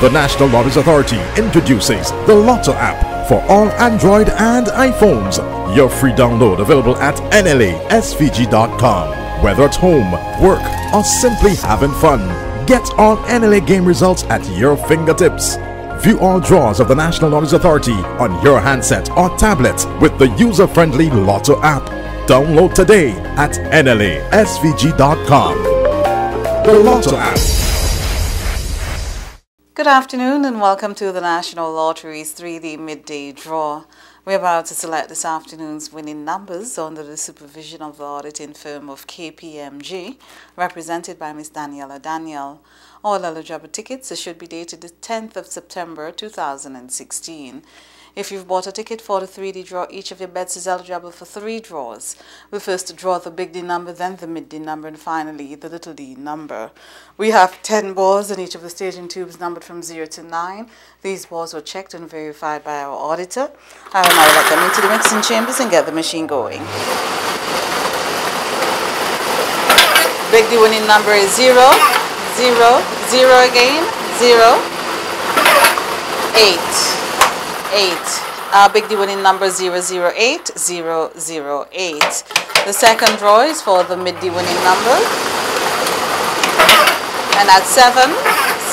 The National Lotteries Authority introduces the Lotto app for all Android and iPhones. Your free download available at nlasvg.com. Whether at home, work, or simply having fun, get all NLA game results at your fingertips. View all draws of the National Lotteries Authority on your handset or tablet with the user-friendly Lotto app. Download today at nlasvg.com. The Lotto app. Good afternoon and welcome to the National Lottery's 3D Midday Draw. We're about to select this afternoon's winning numbers under the supervision of the auditing firm of KPMG, represented by Ms. Daniela Daniel. All eligible tickets should be dated the 10th of September 2016. If you've bought a ticket for the 3D draw, each of your bets is eligible for three draws. We first draw the big D number, then the mid D number, and finally the little d number. We have 10 balls in each of the staging tubes numbered from 0 to 9. These balls were checked and verified by our auditor. I will now let them into the mixing chambers and get the machine going. Big D winning number is 0, 0, 0 again, 0, 8. 8. Our big D winning number 008, 008. The second draw is for the mid D winning number. And that's 7,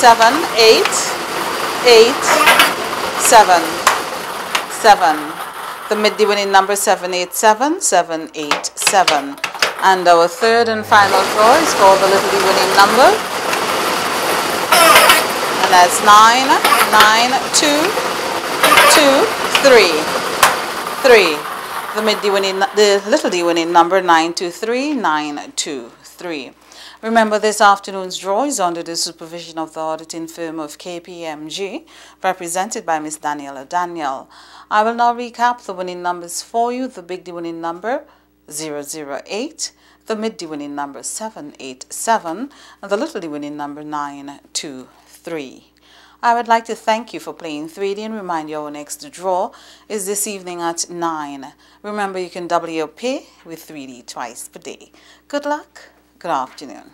7, 8, 8, 7, 7. The mid D winning number 787, 787. And our third and final draw is for the little D winning number. And that's 9, 9, 2, two, three, three. The mid D winning, the little D winning number nine two three nine two three. Remember, this afternoon's draw is under the supervision of the auditing firm of KPMG, represented by Miss Daniela Daniel. I will now recap the winning numbers for you. The big D winning number 008, the mid D winning number 787, and the little D winning number 923. I would like to thank you for playing 3D and remind you our next draw is this evening at 9. Remember you can double your pay with 3D twice per day. Good luck. Good afternoon.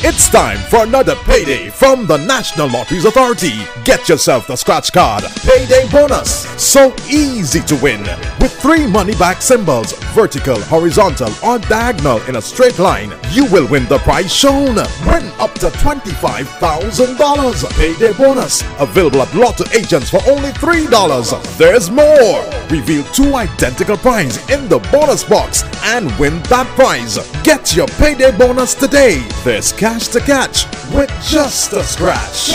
It's time for another payday from the National Lotteries Authority. Get yourself the scratch card payday bonus. So easy to win. With three money back symbols, vertical, horizontal, or diagonal in a straight line, you will win the prize shown. Win up to $25,000 payday bonus. Available at Lotto agents for only $3. There's more. Reveal two identical prizes in the bonus box and win that prize. Get your payday bonus today. There's cash to catch with just a scratch.